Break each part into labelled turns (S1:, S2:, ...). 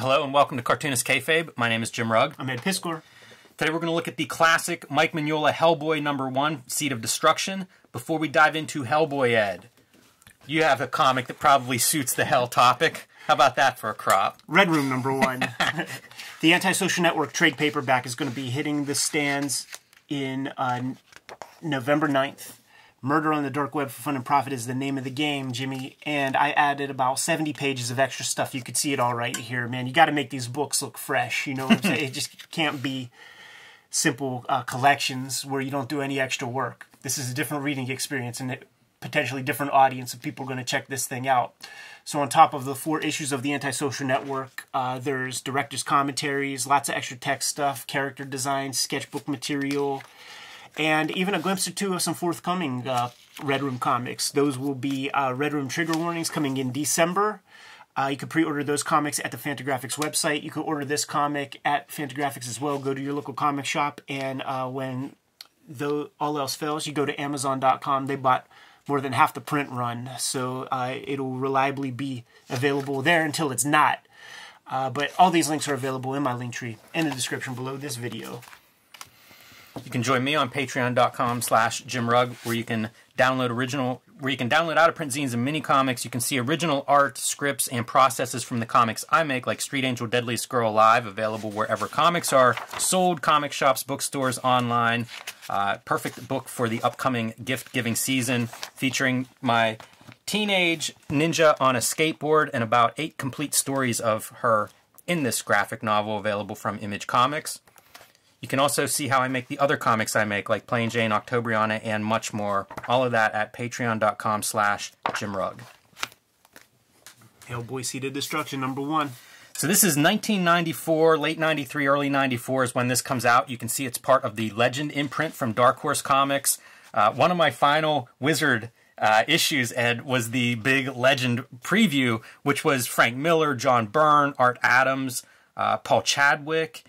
S1: Hello and welcome to Cartoonist Kayfabe. My name is Jim Rugg.
S2: I'm Ed Piskor.
S1: Today we're going to look at the classic Mike Mignola Hellboy number one, Seed of Destruction. Before we dive into Hellboy, Ed, you have a comic that probably suits the Hell topic. How about that for a crop?
S2: Red Room number one. the Antisocial Network trade paperback is going to be hitting the stands in uh, November 9th. Murder on the Dark Web for Fun and Profit is the name of the game, Jimmy. And I added about 70 pages of extra stuff. You could see it all right here, man. You got to make these books look fresh. You know what I'm saying? it just can't be simple uh, collections where you don't do any extra work. This is a different reading experience and a potentially different audience of people are going to check this thing out. So, on top of the four issues of the Antisocial Network, uh, there's director's commentaries, lots of extra text stuff, character design, sketchbook material and even a glimpse or two of some forthcoming uh, Red Room comics. Those will be uh, Red Room trigger warnings coming in December. Uh, you can pre-order those comics at the Fantagraphics website. You can order this comic at Fantagraphics as well. Go to your local comic shop, and uh, when though all else fails, you go to Amazon.com. They bought more than half the print run, so uh, it'll reliably be available there until it's not. Uh, but all these links are available in my link tree in the description below this video.
S1: You can join me on patreon.com slash jimrugg where you can download original where you can download out of print zines and mini comics. You can see original art, scripts, and processes from the comics I make, like Street Angel Deadliest Girl Live, available wherever comics are sold, comic shops, bookstores, online. Uh, perfect book for the upcoming gift giving season, featuring my teenage ninja on a skateboard and about eight complete stories of her in this graphic novel available from Image Comics. You can also see how I make the other comics I make, like Plain Jane, Octobriana, and much more. All of that at patreon.com slash jimrugg.
S2: Hellboy Seed of Destruction, number one.
S1: So this is 1994, late 93, early 94 is when this comes out. You can see it's part of the Legend imprint from Dark Horse Comics. Uh, one of my final Wizard uh, issues, Ed, was the big Legend preview, which was Frank Miller, John Byrne, Art Adams, uh, Paul Chadwick,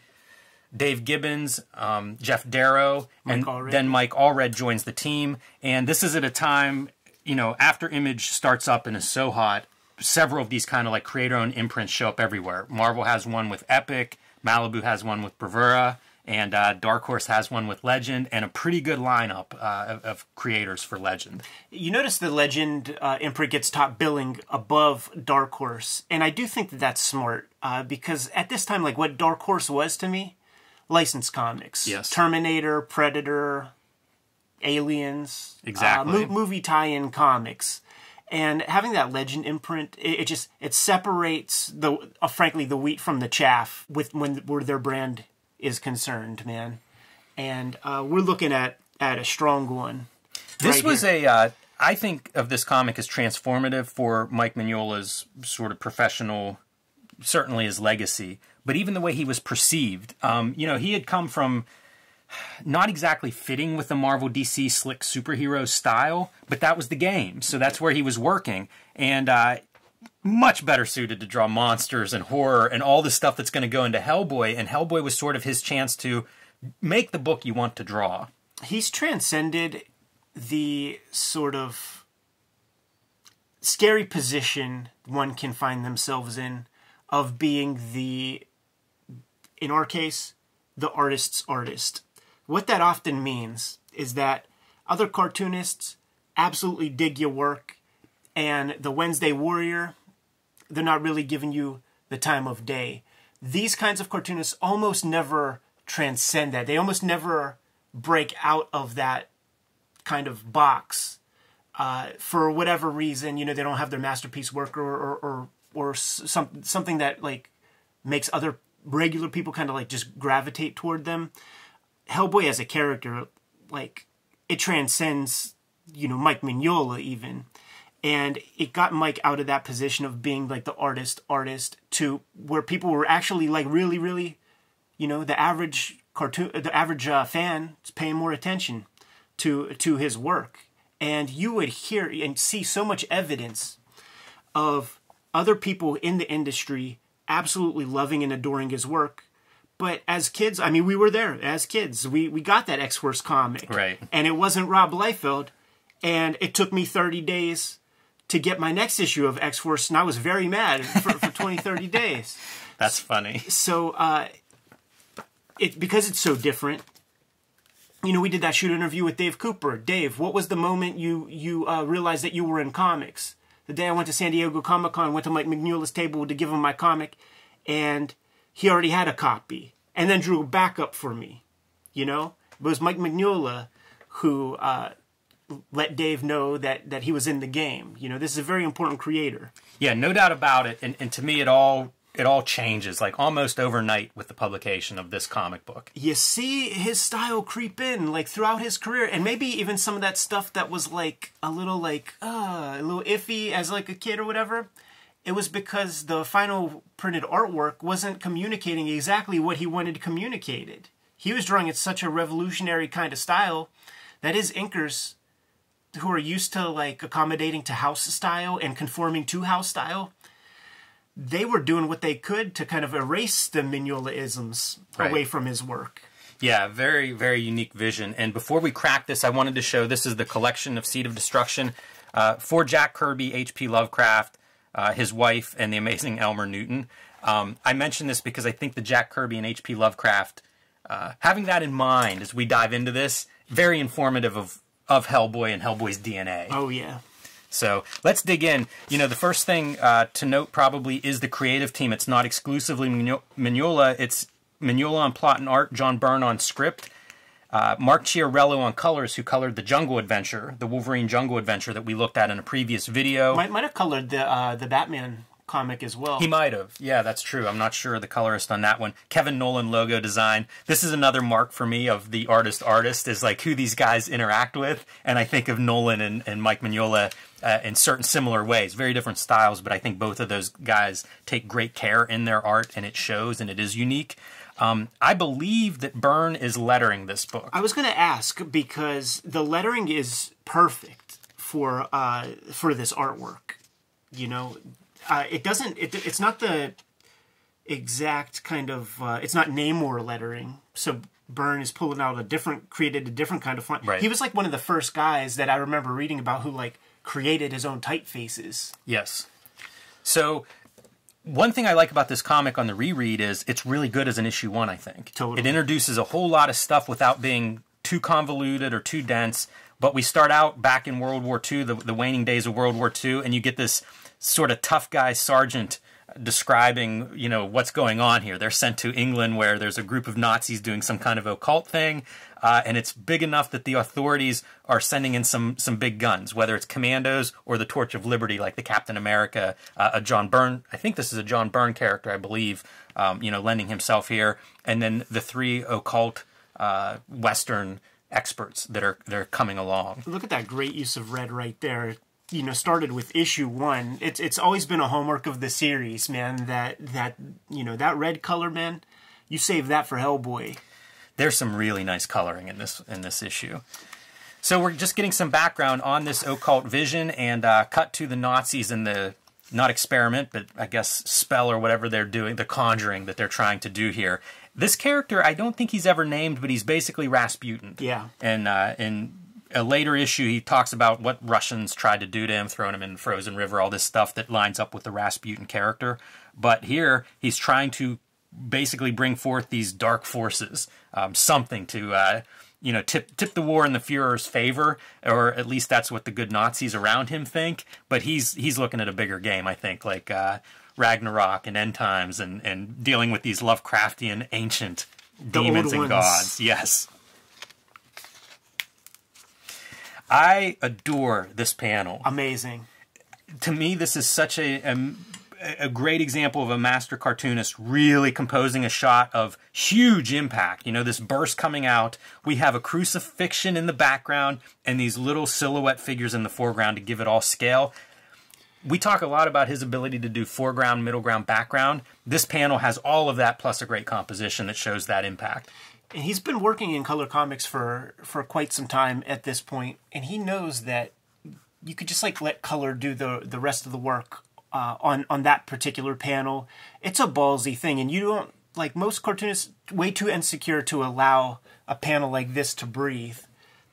S1: Dave Gibbons, um, Geof Darrow, and then Mike Allred joins the team. And this is at a time, you know, after Image starts up and is so hot, several of these kind of like creator-owned imprints show up everywhere. Marvel has one with Epic, Malibu has one with Bravura, and uh, Dark Horse has one with Legend, and a pretty good lineup uh, of, of, creators for Legend.
S2: You notice the Legend uh, imprint gets top billing above Dark Horse, and I do think that that's smart uh, because at this time, like what Dark Horse was to me, licensed comics.
S1: Yes.
S2: Terminator, Predator, Aliens.
S1: Exactly.
S2: Uh, mo- movie tie-in comics. And having that legend imprint, it, it just it separates the uh, frankly the wheat from the chaff with when where their brand is concerned, man. And uh, we're looking at at a strong one.
S1: This
S2: right
S1: was
S2: here.
S1: a. Uh, I think of this comic as transformative for Mike Mignola's sort of professional, certainly his legacy but even the way he was perceived. Um, you know, he had come from not exactly fitting with the Marvel DC slick superhero style, but that was the game. So that's where he was working. And uh, much better suited to draw monsters and horror and all the stuff that's going to go into Hellboy. And Hellboy was sort of his chance to make the book you want to draw.
S2: He's transcended the sort of scary position one can find themselves in of being the in our case, the artist's artist. What that often means is that other cartoonists absolutely dig your work, and the Wednesday Warrior, they're not really giving you the time of day. These kinds of cartoonists almost never transcend that. They almost never break out of that kind of box uh, for whatever reason. You know, they don't have their masterpiece work or or or, or some something that like makes other regular people kind of like just gravitate toward them. Hellboy as a character, like it transcends, you know, Mike Mignola even. And it got Mike out of that position of being like the artist artist to where people were actually like really, really, you know, the average cartoon, the average uh, fan is paying more attention to to his work. And you would hear and see so much evidence of other people in the industry absolutely loving and adoring his work. But as kids, I mean, we were there as kids. We we got that X Force comic,
S1: right?
S2: And it wasn't Rob Liefeld, and it took me thirty days to get my next issue of X Force, and I was very mad for, for 20, 30 days.
S1: That's funny.
S2: So, uh, it because it's so different. You know, we did that shoot interview with Dave Cooper. Dave, what was the moment you you uh, realized that you were in comics? The day I went to San Diego Comic Con, went to Mike Mignola's table to give him my comic, and he already had a copy, and then drew a backup for me. You know, it was Mike Mignola who uh, let Dave know that that he was in the game. You know, this is a very important creator.
S1: Yeah, no doubt about it. And, and to me, it all it all changes like almost overnight with the publication of this comic book.
S2: You see his style creep in like throughout his career, and maybe even some of that stuff that was like a little like uh, a little iffy as like a kid or whatever. It was because the final printed artwork wasn't communicating exactly what he wanted to communicated. He was drawing it such a revolutionary kind of style that his inkers who are used to like accommodating to house style and conforming to house style, they were doing what they could to kind of erase the Mignola isms
S1: Right.
S2: away from his work.
S1: Yeah, very, very unique vision. And before we crack this, I wanted to show this is the collection of Seed of Destruction uh, for Jack Kirby, H.P. Lovecraft, uh, his wife, and the amazing Elmer Newton. Um, I mention this because I think the Jack Kirby and H.P. Lovecraft, uh, having that in mind as we dive into this, very informative of, of Hellboy and Hellboy's DNA.
S2: Oh yeah.
S1: So let's dig in. You know, the first thing uh, to note probably is the creative team. It's not exclusively Migno- Mignola. It's Mignola on plot and art, John Byrne on script, uh, Mark Chiarello on colors, who colored the Jungle Adventure, the Wolverine Jungle Adventure that we looked at in a previous video.
S2: Might might have colored the uh, the Batman comic as well.
S1: He might have. Yeah, that's true. I'm not sure the colorist on that one. Kevin Nowlan logo design. This is another mark for me of the artist artist is like who these guys interact with. And I think of Nowlan and, and Mike Mignola uh, in certain similar ways. Very different styles, but I think both of those guys take great care in their art and it shows and it is unique. Um, I believe that Byrne is lettering this book.
S2: I was going to ask because the lettering is perfect for uh, for this artwork. You know, uh, it doesn't. It, it's not the exact kind of. Uh, it's not Namor lettering. So Byrne is pulling out a different, created a different kind of font.
S1: Right.
S2: He was like one of the first guys that I remember reading about who like created his own typefaces.
S1: Yes. So one thing I like about this comic on the reread is it's really good as an issue one, I think.
S2: Totally.
S1: It introduces a whole lot of stuff without being too convoluted or too dense. But we start out back in World War II, the, the waning days of World War II, and you get this sort of tough guy sergeant describing, you know, what's going on here. They're sent to England where there's a group of Nazis doing some kind of occult thing, uh, and it's big enough that the authorities are sending in some some big guns, whether it's commandos or the Torch of Liberty, like the Captain America, uh, a John Byrne. I think this is a John Byrne character, I believe. Um, you know, lending himself here, and then the three occult uh, Western experts that are that are coming along.
S2: Look at that great use of red right there. You know, started with issue one. It's it's always been a hallmark of the series, man. That that you know that red color, man. You save that for Hellboy.
S1: there's some really nice coloring in this in this issue. So we're just getting some background on this occult vision and uh, cut to the Nazis and the not experiment, but I guess spell or whatever they're doing, the conjuring that they're trying to do here. This character, I don't think he's ever named, but he's basically Rasputin.
S2: Yeah.
S1: And uh, in a later issue, he talks about what Russians tried to do to him, throwing him in the frozen river, all this stuff that lines up with the Rasputin character. But here, he's trying to basically bring forth these dark forces, um, something to, uh, you know, tip tip the war in the Führer's favor, or at least that's what the good Nazis around him think. But he's he's looking at a bigger game, I think, like uh, Ragnarok and End Times, and and dealing with these Lovecraftian ancient
S2: old
S1: demons and gods. Yes. I adore this panel.
S2: Amazing.
S1: To me, this is such a, a a great example of a master cartoonist really composing a shot of huge impact. You know, this burst coming out. We have a crucifixion in the background and these little silhouette figures in the foreground to give it all scale. We talk a lot about his ability to do foreground, middle ground, background. This panel has all of that plus a great composition that shows that impact.
S2: And he's been working in color comics for for quite some time at this point, and he knows that you could just like let color do the the rest of the work uh, on on that particular panel. It's a ballsy thing, and you don't like most cartoonists way too insecure to allow a panel like this to breathe.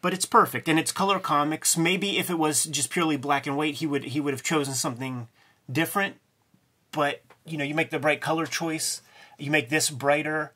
S2: But it's perfect, and it's color comics. Maybe if it was just purely black and white, he would he would have chosen something different. But you know, you make the bright color choice, you make this brighter,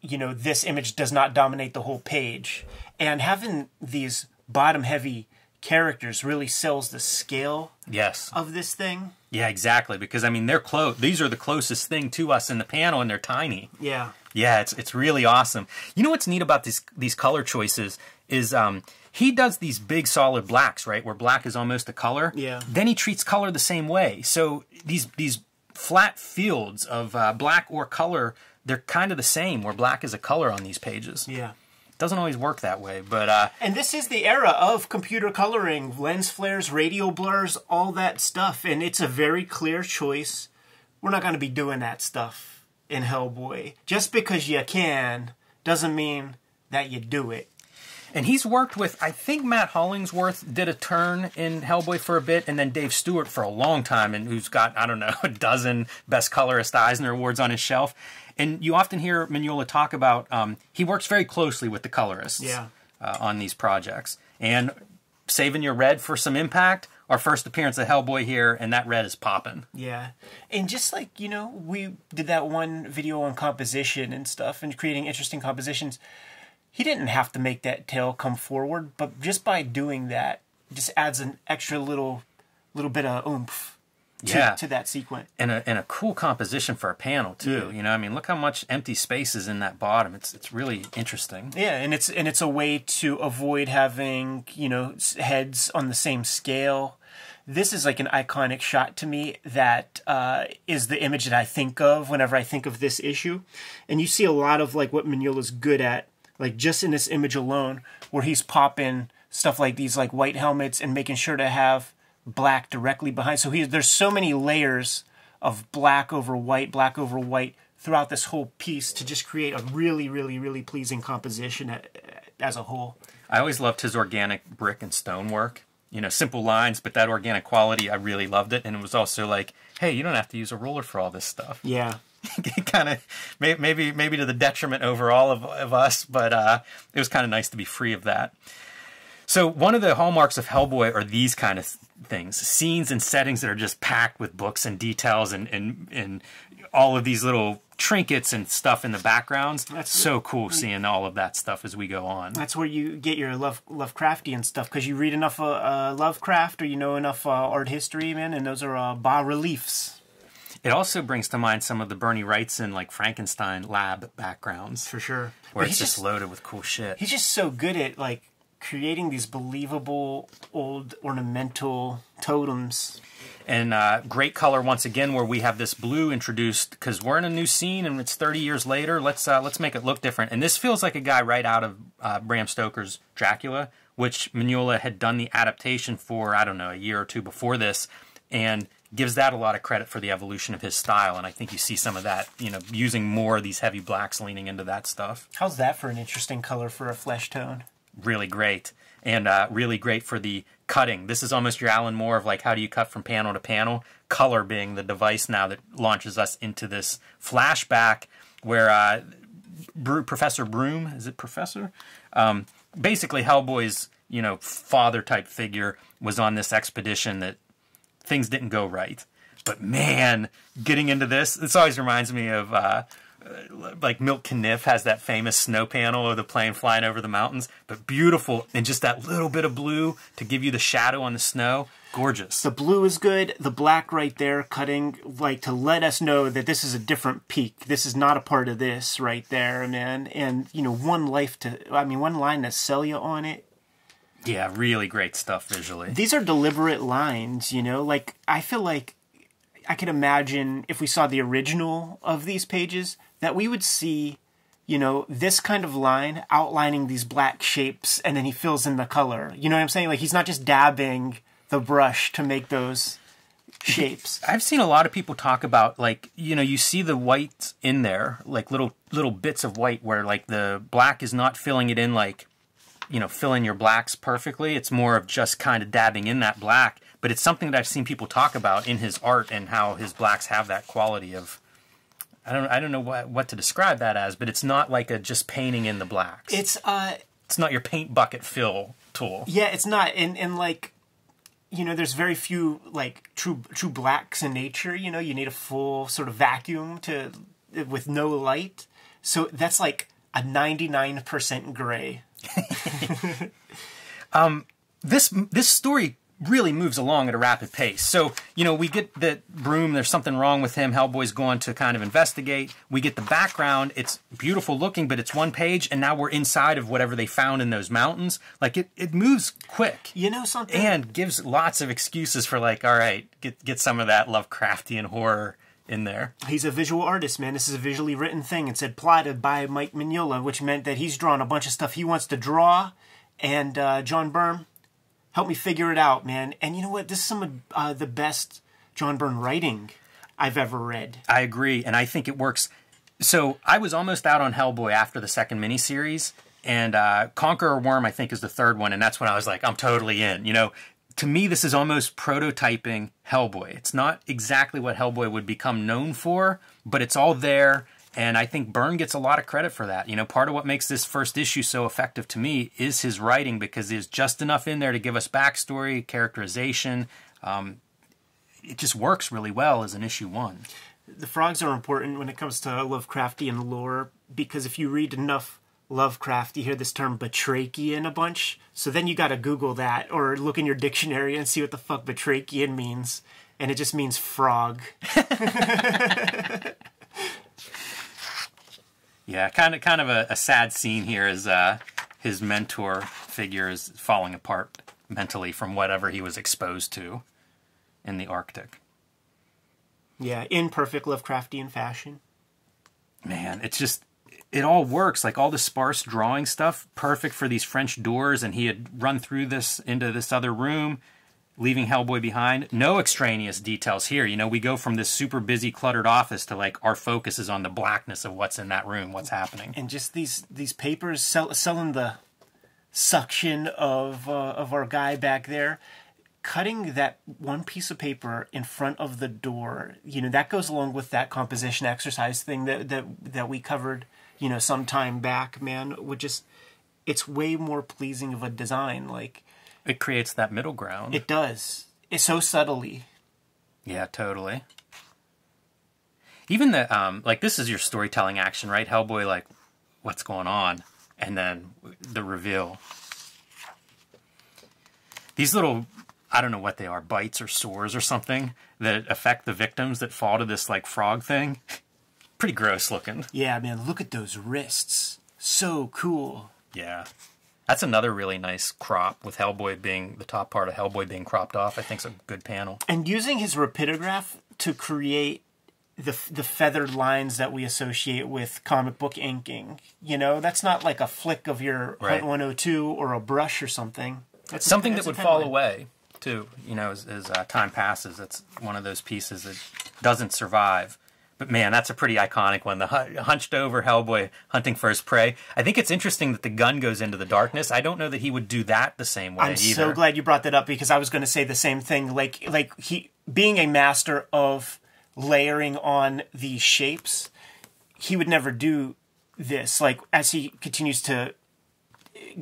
S2: you know, this image does not dominate the whole page. And having these bottom heavy characters really sells the scale
S1: Yes.
S2: of this thing.
S1: Yeah, exactly. Because I mean, they're close. These are the closest thing to us in the panel, and they're tiny.
S2: Yeah.
S1: Yeah, it's it's really awesome. You know what's neat about these these color choices is um he does these big solid blacks, right? Where black is almost a color.
S2: Yeah.
S1: Then he treats color the same way. So these these flat fields of uh, black or color, they're kind of the same. Where black is a color on these pages.
S2: Yeah.
S1: Doesn't always work that way, but uh,
S2: And this is the era of computer coloring, lens flares, radial blurs, all that stuff. And it's a very clear choice. We're not going to be doing that stuff in Hellboy. Just because you can doesn't mean that you do it.
S1: And he's worked with, I think Matt Hollingsworth did a turn in Hellboy for a bit, and then Dave Stewart for a long time, and who's got, I don't know, a dozen Best Colorist Eisner Awards on his shelf. And you often hear Mignola talk about um, he works very closely with the colorists
S2: Yeah.
S1: uh, on these projects. And saving your red for some impact, our first appearance of Hellboy here, and that red is popping.
S2: Yeah. And just like, you know, we did that one video on composition and stuff and creating interesting compositions. He didn't have to make that tail come forward, but just by doing that, just adds an extra little little bit of oomph to,
S1: Yeah.
S2: to that sequence.
S1: and a, and a cool composition for a panel too. You know, I mean, look how much empty space is in that bottom. It's it's really interesting.
S2: Yeah, and it's and it's a way to avoid having you know heads on the same scale. This is like an iconic shot to me that uh, is the image that I think of whenever I think of this issue, and you see a lot of like what Mignola's good at, like just in this image alone, where he's popping stuff like these like white helmets and making sure to have black directly behind. So he there's so many layers of black over white, black over white throughout this whole piece to just create a really, really, really pleasing composition as a whole.
S1: I always loved his organic brick and stone work. You know, simple lines, but that organic quality, I really loved it. And it was also like, hey, you don't have to use a roller for all this stuff.
S2: Yeah.
S1: kind of maybe maybe to the detriment overall of, of us, but uh, it was kind of nice to be free of that. So one of the hallmarks of Hellboy are these kind of things, scenes and settings that are just packed with books and details and and, and all of these little trinkets and stuff in the backgrounds. That's so cool seeing all of that stuff as we go on.
S2: That's where you get your love Lovecraftian stuff because you read enough uh, uh, Lovecraft or you know enough uh, art history, man, and those are uh, bas reliefs
S1: It also brings to mind some of the Bernie Wrightson like Frankenstein lab backgrounds
S2: for sure.
S1: where
S2: But
S1: it's
S2: he's
S1: just loaded with cool shit.
S2: he's just so good at like creating these believable old ornamental totems.
S1: and uh, great color once again where we have this blue introduced because we're in a new scene and it's 30 years later let's uh, let's make it look different and this feels like a guy right out of uh, bram stoker's dracula which mignola had done the adaptation for i don't know a year or two before this and gives that a lot of credit for the evolution of his style and i think you see some of that you know using more of these heavy blacks leaning into that stuff
S2: How's that for an interesting color for a flesh tone?
S1: Really great and uh, really great for the cutting. This is almost your Alan Moore of like how do you cut from panel to panel. Color being the device now that launches us into this flashback where uh, Bru- Professor Broom is it Professor? Um, basically, Hellboy's you know father type figure was on this expedition that things didn't go right. But man, getting into this, this always reminds me of uh, Uh, like Milt Caniff has that famous snow panel of the plane flying over the mountains, but beautiful and just that little bit of blue to give you the shadow on the snow, gorgeous.
S2: The blue is good. The black right there, cutting like to let us know that this is a different peak. This is not a part of this right there, man. And you know, one life to, I mean, one line to sell you on it.
S1: Yeah, really great stuff visually.
S2: These are deliberate lines, you know. Like I feel like I could imagine if we saw the original of these pages that we would see, you know, this kind of line outlining these black shapes, and then he fills in the color. You know what I'm saying? Like he's not just dabbing the brush to make those shapes.
S1: I've seen a lot of people talk about like you know you see the white in there like little little bits of white where like the black is not filling it in like you know fill in your blacks perfectly it's more of just kind of dabbing in that black but it's something that I've seen people talk about in his art and how his blacks have that quality of I don't I don't know what what to describe that as but it's not like a just painting in the blacks
S2: It's uh
S1: it's not your paint bucket fill tool
S2: Yeah, it's not. And and like you know, there's very few like true true blacks in nature. You know, you need a full sort of vacuum to with no light. So that's like a 99% gray.
S1: um this this story really moves along at a rapid pace. So, you know, we get that Broom, there's something wrong with him. Hellboy's going to kind of investigate. We get the background. It's beautiful looking, but it's one page, and now we're inside of whatever they found in those mountains. Like, it, it moves quick.
S2: You know something?
S1: And gives lots of excuses for, like, all right, get, get some of that Lovecraftian horror in there.
S2: He's a visual artist, man. This is a visually written thing. It said plotted by Mike Mignola, which meant that he's drawn a bunch of stuff he wants to draw. And uh, John Byrne, help me figure it out, man. And you know what? This is some of uh, the best John Byrne writing I've ever read.
S1: I agree, and I think it works. So I was almost out on Hellboy after the second miniseries, and uh, Conqueror Worm I think is the third one, and that's when I was like, I'm totally in. You know, to me this is almost prototyping Hellboy. It's not exactly what Hellboy would become known for, but it's all there. And I think Byrne gets a lot of credit for that. You know, part of what makes this first issue so effective to me is his writing because there's just enough in there to give us backstory, characterization. Um, it just works really well as an issue one.
S2: The frogs are important when it comes to Lovecraftian lore because if you read enough Lovecraft, you hear this term batrachian a bunch. So then you got to Google that or look in your dictionary and see what the fuck batrachian means. And it just means frog.
S1: Yeah, kind of, kind of a, a sad scene here as uh, his mentor figure is falling apart mentally from whatever he was exposed to in the Arctic.
S2: Yeah, in perfect Lovecraftian fashion.
S1: Man, it's just it all works. Like all the sparse drawing stuff, perfect for these French doors. And he had run through this into this other room, leaving Hellboy behind. No extraneous details here. You know, we go from this super busy, cluttered office to like our focus is on the blackness of what's in that room, what's happening.
S2: And just these these papers sell, selling the suction of uh, of our guy back there cutting that one piece of paper in front of the door you know that goes along with that composition exercise thing that that that we covered you know some time back man would just it's way more pleasing of a design like
S1: It creates that middle ground.
S2: it does it's so subtly
S1: Yeah, totally. Even the um like this is your storytelling action, right? Hellboy like what's going on? And then the reveal. These little I don't know what they are, bites or sores or something that affect the victims that fall to this like frog thing. Pretty gross looking.
S2: yeah man look at those wrists so cool
S1: Yeah. That's another really nice crop with Hellboy being the top part of Hellboy being cropped off. I think think's a good panel.
S2: and using his rapidograph to create the the feathered lines that we associate with comic book inking. You know, that's not like a flick of your
S1: Right.
S2: Hunt 102 or a brush or something. That's a-
S1: something
S2: that's
S1: that would fall
S2: line.
S1: away too you know as, as uh, time passes it's one of those pieces that doesn't survive but man that's a pretty iconic one the hunched over hellboy hunting for his prey i think it's interesting that the gun goes into the darkness i don't know that he would do that the same way
S2: I'm
S1: either
S2: so glad you brought that up because I was going to say the same thing. Like like he being a master of layering on these shapes, he would never do this. Like as he continues to uh,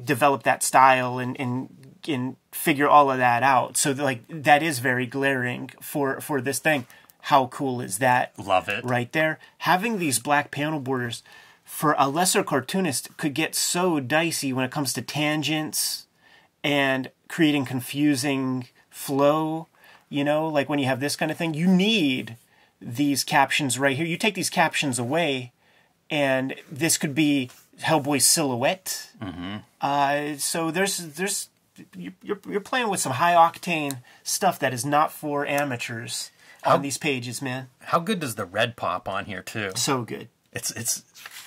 S2: develop that style and and and figure all of that out. So like that is very glaring for for this thing. How cool is that?
S1: love it
S2: right there. Having these black panel borders for a lesser cartoonist could get so dicey when it comes to tangents and creating confusing flow. You know, like when you have this kind of thing, you need these captions right here. You take these captions away, and this could be Hellboy's silhouette. Mm-hmm. Uh, so there's there's you- you're you're playing with some high octane stuff that is not for amateurs on these pages, man.
S1: how good does the red pop on here too
S2: So good.
S1: it's it's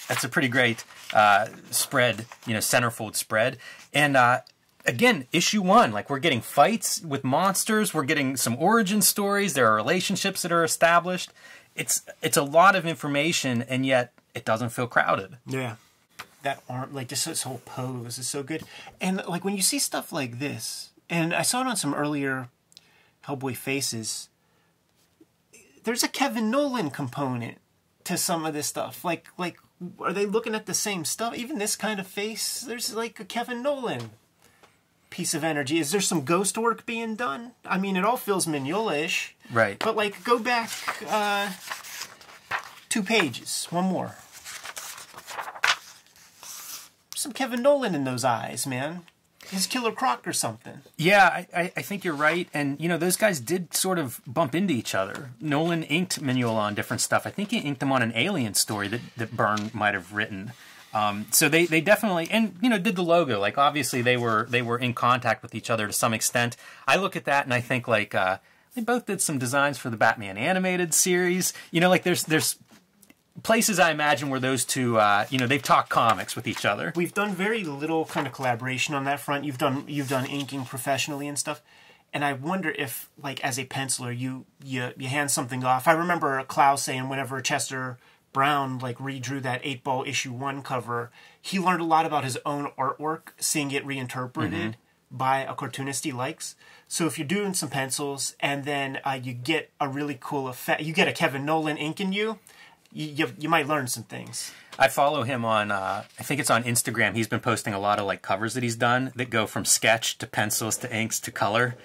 S1: that's a pretty great uh, spread, you know, centerfold spread. And uh, again, issue one, like we're getting fights with monsters, we're getting some origin stories. There are relationships that are established. It's it's a lot of information, and yet it doesn't feel crowded.
S2: Yeah. That arm, like just this whole pose is so good. And like when you see stuff like this, and I saw it on some earlier Hellboy faces, there's a Kevin Nowlan component to some of this stuff. Like, like are they looking at the same stuff? Even this kind of face, there's like a Kevin Nowlan piece of energy. Is there some ghost work being done? I mean, it all feels Mignola-ish.
S1: Right.
S2: But like, go back uh, two pages, one more. Some Kevin Nowlan in those eyes, man. His Killer Croc or something.
S1: Yeah, I, I- think you're right. And, you know, those guys did sort of bump into each other. Nowlan inked Mignola on different stuff. I think he inked him on an alien story that, that Byrne might have written. Um, so they, they definitely and you know did the logo like obviously they were they were in contact with each other to some extent. I look at that and I think like uh, they both did some designs for the Batman animated series. You know like there's there's places I imagine where those two uh, you know they've talked comics with each other.
S2: We've done very little kind of collaboration on that front. You've done you've done inking professionally and stuff. And I wonder if, like, as a penciler, you you you hand something off. I remember Clowes saying whenever Chester Brown like redrew that eight ball issue one cover, he learned a lot about his own artwork, seeing it reinterpreted by a cartoonist he likes. So if you're doing some pencils and then uh, you get a really cool effect, you get a Kevin Nowlan ink in you, you you, you might learn some things.
S1: I follow him on uh, I think it's on Instagram. He's been posting a lot of like covers that he's done that go from sketch to pencils to inks to color.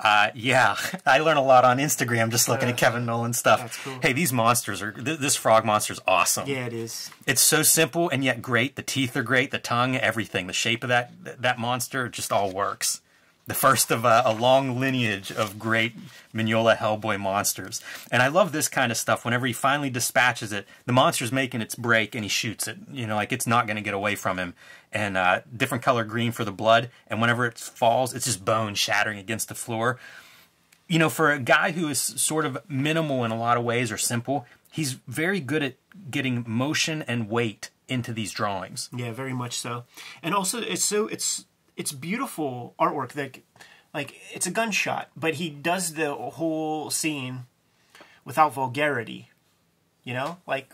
S1: Uh, yeah, I learn a lot on Instagram just looking at Kevin Nowlan stuff.
S2: that's cool.
S1: Hey, these monsters are th- this frog monster's awesome.
S2: Yeah, it is.
S1: It's so simple and yet great. The teeth are great, the tongue, everything, the shape of that that monster just all works. The first of a, a long lineage of great Mignola Hellboy monsters. And I love this kind of stuff. Whenever he finally dispatches it, the monster's making its break and he shoots it. You know, like it's not going to get away from him. And uh, different color green for the blood. And whenever it falls, it's just bone shattering against the floor you know, for a guy who is sort of minimal in a lot of ways or simple, he's very good at getting motion and weight into these drawings.
S2: Yeah, very much so. And also, it's so it's it's beautiful artwork. That like it's a gunshot, but he does the whole scene without vulgarity. You know, like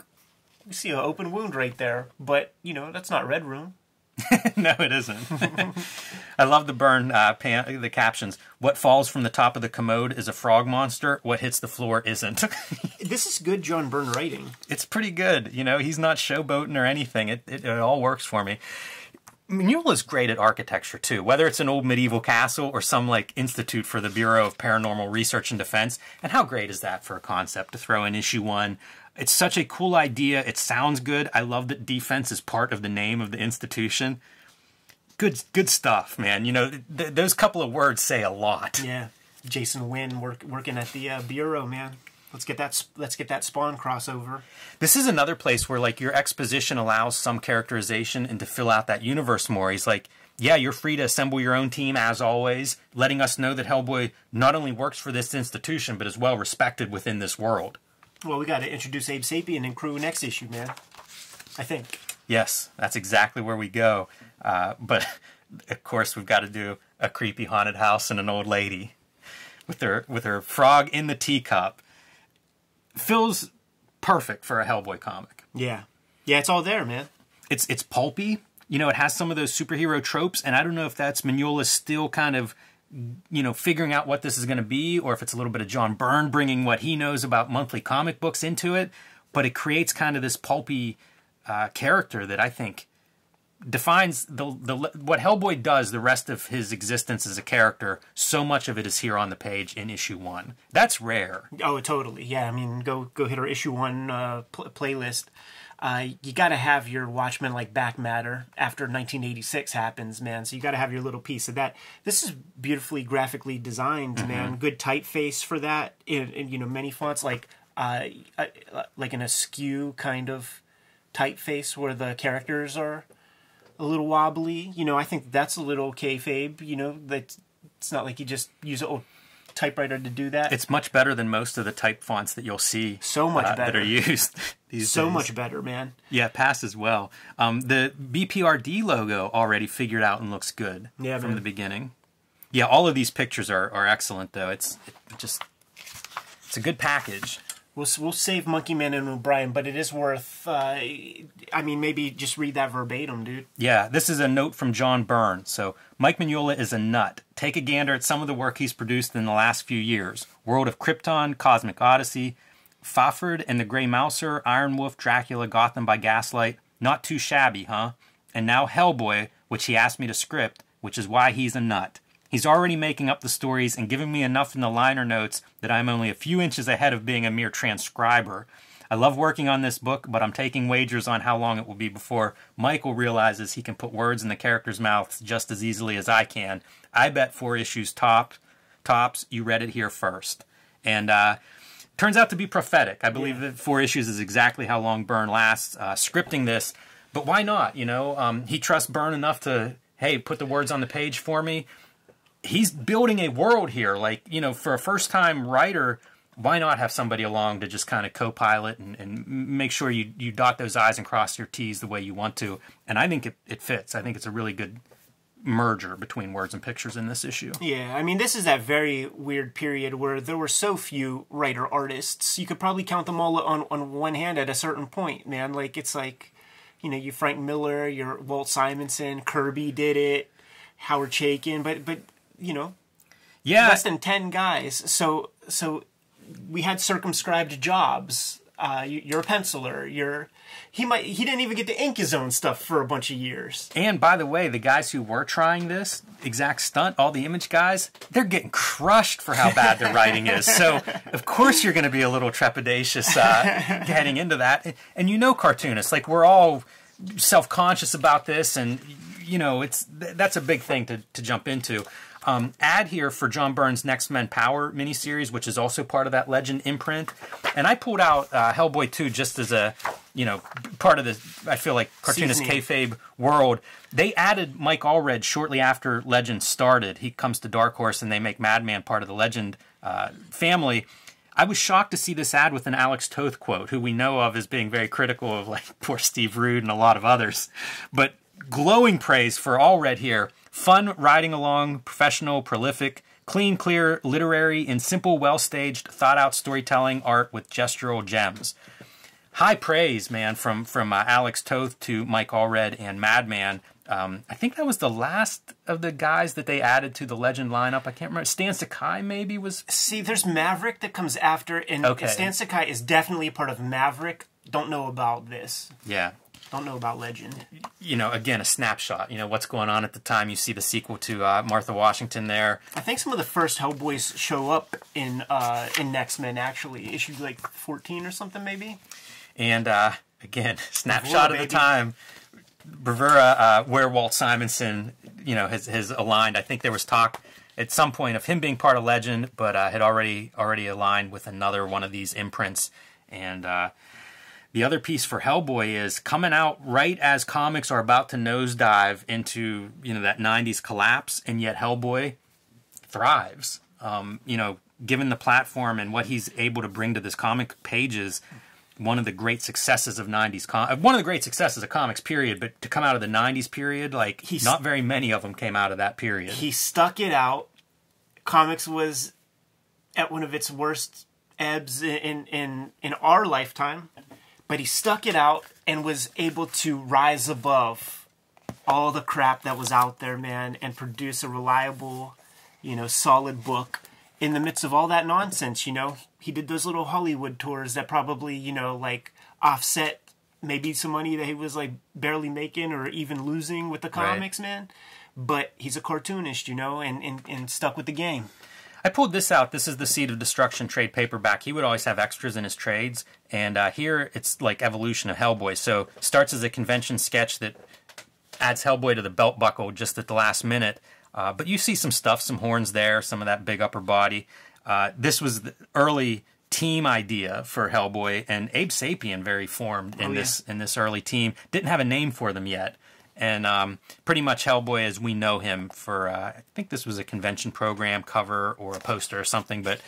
S2: you see an open wound right there, but you know that's not Red Room.
S1: no, it isn't. I love the Byrne uh, pan- the captions. What falls from the top of the commode is a frog monster. What hits the floor isn't.
S2: This is good John Byrne writing.
S1: it's pretty good. You know, he's not showboating or anything. It, it, it all works for me. Mignola's great at architecture too, whether it's an old medieval castle or some like institute for the Bureau of Paranormal Research and Defense. And how great is that for a concept to throw in issue one? It's such a cool idea. It sounds good. I love that defense is part of the name of the institution. Good, good stuff, man. You know, th- those couple of words say a lot.
S2: Yeah, Jason Wynn work, working at the uh, bureau, man. Let's get that. Let's get that Spawn crossover.
S1: This is another place where like your exposition allows some characterization and to fill out that universe more. He's like, yeah, you're free to assemble your own team as always, letting us know that Hellboy not only works for this institution but is well respected within this world.
S2: Well, we got to introduce Abe Sapien and crew next issue, man. I think.
S1: Yes, that's exactly where we go. Uh, but of course, we've got to do a creepy haunted house and an old lady with her with her frog in the teacup. Feels perfect for a Hellboy comic.
S2: Yeah, yeah, it's all there, man.
S1: it's it's pulpy. You know, it has some of those superhero tropes, and I don't know if that's Mignola still kind of, you know, figuring out what this is going to be, or if it's a little bit of John Byrne bringing what he knows about monthly comic books into it. But it creates kind of this pulpy uh, character that I think defines the the what Hellboy does. The rest of his existence as a character, so much of it is here on the page in issue one. That's rare.
S2: Oh, totally. Yeah, I mean, go go hit our issue one uh, pl- playlist. Uh, you got to have your Watchmen like back matter after 1986 happens, man. So you got to have your little piece of that. This is beautifully graphically designed, man. Good typeface for that. In, in you know many fonts like uh, uh, like an askew kind of typeface where the characters are a little wobbly. You know, I think that's a little kayfabe. You know, that it's not like you just use an old typewriter to do that.
S1: It's much better than most of the type fonts that you'll see.
S2: So much
S1: uh, that
S2: better.
S1: are used these
S2: so
S1: days.
S2: much better, man.
S1: Yeah, pass as well. Um, the BPRD logo already figured out and looks good
S2: Yeah,
S1: from
S2: man.
S1: the beginning. Yeah, all of these pictures are, are excellent though. It's it just it's a good package.
S2: We'll we'll save Monkey Man and O'Brien, but it is worth. Uh, I mean, maybe just read that verbatim, dude.
S1: Yeah, this is a note from John Byrne. So Mike Mignola is a nut. Take a gander at some of the work he's produced in the last few years: World of Krypton, Cosmic Odyssey, Fafhrd and the Grey Mouser, Iron Wolf, Dracula, Gotham by Gaslight. Not too shabby, huh? And now Hellboy, which he asked me to script. which is why he's a nut. He's already making up the stories and giving me enough in the liner notes that I'm only a few inches ahead of being a mere transcriber. I love working on this book, but I'm taking wagers on how long it will be before Michael realizes he can put words in the characters' mouths just as easily as I can. I bet four issues top, tops. You read it here first. And uh, turns out to be prophetic. I believe
S2: Yeah.
S1: that four issues is exactly how long Byrne lasts uh, scripting this. But why not? You know, um, he trusts Byrne enough to, hey, put the words on the page for me. He's building a world here. Like, you know, for a first time writer, why not have somebody along to just kind of co-pilot and, and make sure you, you dot those I's and cross your T's the way you want to. And I think it, it fits. I think it's a really good merger between words and pictures in this issue.
S2: Yeah, I mean, this is that very weird period where there were so few writer artists. You could probably count them all on, on one hand at a certain point, man. Like, it's like, you know, you Frank Miller, your Walt Simonson, Kirby did it, Howard Chaykin, but, but you know,
S1: Yeah.
S2: less than 10 guys. So, so we had circumscribed jobs. Uh, you- you're a penciler. You're he might he didn't even get to ink his own stuff for a bunch of years.
S1: And by the way, the guys who were trying this exact stunt, all the image guys, they're getting crushed for how bad their writing is. So, of course, you're going to be a little trepidatious uh, heading into that. And, and you know, cartoonists, like we're all self conscious about this, and you know, it's that's a big thing to, to jump into. Um, ad here for John Byrne's Next Men Power miniseries, which is also part of that Legend imprint. And I pulled out uh, Hellboy 2 just as a, you know, part of the, I feel like, cartoonist
S2: Seasoning.
S1: kayfabe world. They added Mike Allred shortly after Legend started. He comes to Dark Horse and they make Madman part of the Legend uh, family. I was shocked to see this ad with an Alex Toth quote, who we know of as being very critical of like poor Steve Rude and a lot of others. But glowing praise for Allred here. Fun riding along, professional, prolific, clean, clear, literary, and simple, well staged, thought out storytelling art with gestural gems. High praise, man, from from uh, Alex Toth to Mike Allred and Madman. Um, I think that was the last of the guys that they added to the Legend lineup. I can't remember. Stan Sakai maybe was
S2: See, there's Maverick that comes after, and
S1: Okay.
S2: Stan Sakai is definitely a part of Maverick. Don't know about this.
S1: yeah.
S2: Don't know about Legend.
S1: you know, again, a snapshot. You know, what's going on at the time. You see the sequel to uh, Martha Washington there.
S2: I think some of the first Hellboys show up in uh, in Next Men actually, issue like 14 or something maybe.
S1: And uh, again, snapshot of the time. Bravura, uh, where Walt Simonson, you know, has, has aligned. I think there was talk at some point of him being part of Legend, but uh, had already already aligned with another one of these imprints. And uh, the other piece for Hellboy is coming out right as comics are about to nosedive into you know that '90s collapse, and yet Hellboy thrives. Um, you know, given the platform and what he's able to bring to this comic pages, one of the great successes of '90s com- uh, one of the great successes of comics. Period. But to come out of the '90s period, like
S2: He's-
S1: not very many of them came out of that period.
S2: He stuck it out. Comics was at one of its worst ebbs in in in our lifetime, but he stuck it out and was able to rise above all the crap that was out there, man, and produce a reliable, you know, solid book in the midst of all that nonsense, you know. He did those little Hollywood tours that probably, you know, like offset maybe some money that he was like barely making or even losing with the
S1: Right.
S2: comics, man. But he's a cartoonist, you know, and, and, and stuck with the game.
S1: I pulled this out. This is the Seed of Destruction trade paperback. He would always have extras in his trades, and uh, here it's like evolution of Hellboy. So starts as a convention sketch that adds Hellboy to the belt buckle just at the last minute. Uh, but you see some stuff, some horns there, some of that big upper body. Uh, this was the early team idea for Hellboy, and Abe Sapien very formed in
S2: Oh, yeah.
S1: this in this early team. Didn't have a name for them yet, and um, pretty much Hellboy as we know him for. Uh, I think this was a convention program cover or a poster or something. But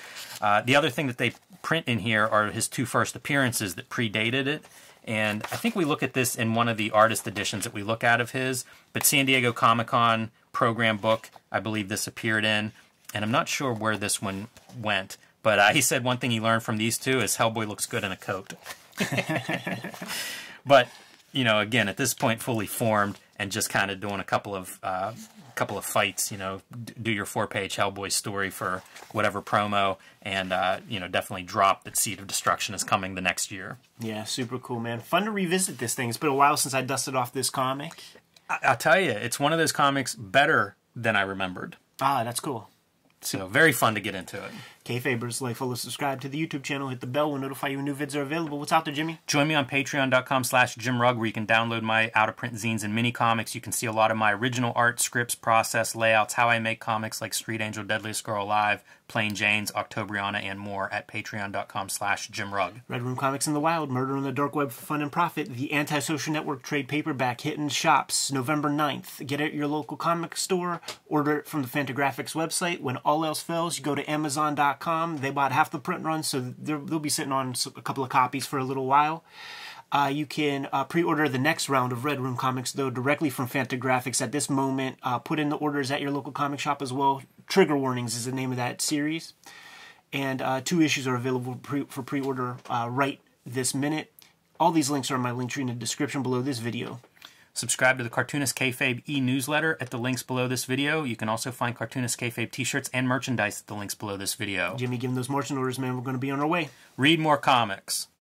S1: uh, the other thing that they print in here are his two first appearances that predated it. And I think we look at this in one of the artist editions that we look at of his. But San Diego Comic Con program book, I believe this appeared in. And I'm not sure where this one went. But uh, he said one thing he learned from these two is Hellboy looks good in a coat. but you know, again, at this point, fully formed and just kind of doing a couple of uh, couple of fights. You know, do your four page Hellboy story for whatever promo, and uh, you know, definitely drop that Seed of Destruction is coming the next year.
S2: Yeah, super cool, man. Fun to revisit this thing. It's been a while since I dusted off this comic.
S1: I- I'll tell you, it's one of those comics better than I remembered.
S2: Ah, that's cool.
S1: So very fun to get into it.
S2: Kayfabers, like, follow, subscribe to the YouTube channel, hit the bell, will notify you when new vids are available. What's out there, Jimmy?
S1: Join me on patreon.com slash Jim Rugg where you can download my out-of-print zines and mini comics. You can see a lot of my original art, scripts, process, layouts, how I make comics like Street Angel, Deadliest Girl Alive, Plain Janes, Octobriana, and more at patreon.com slash Jim Rugg.
S2: Red Room Comics in the Wild, Murder on the Dark Web for Fun and Profit, the Antisocial Network trade paperback hitting shops November 9th. Get it at your local comic store, order it from the Fantagraphics website. When all else fails, you go to Amazon.com. They bought half the print run, so they'll be sitting on a couple of copies for a little while. Uh, you can uh, pre-order the next round of Red Room Comics, though, directly from Fantagraphics at this moment. Uh, put in the orders at your local comic shop as well. Trigger Warnings is the name of that series. And uh, two issues are available pre- for pre-order uh, right this minute. All these links are in my link tree in the description below this video.
S1: Subscribe to the Cartoonist Kayfabe e-newsletter at the links below this video. You can also find Cartoonist Kayfabe t-shirts and merchandise at the links below this video.
S2: Jimmy, give them those marching orders, man. We're going to be on our way.
S1: Read more comics.